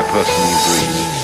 my personal agree.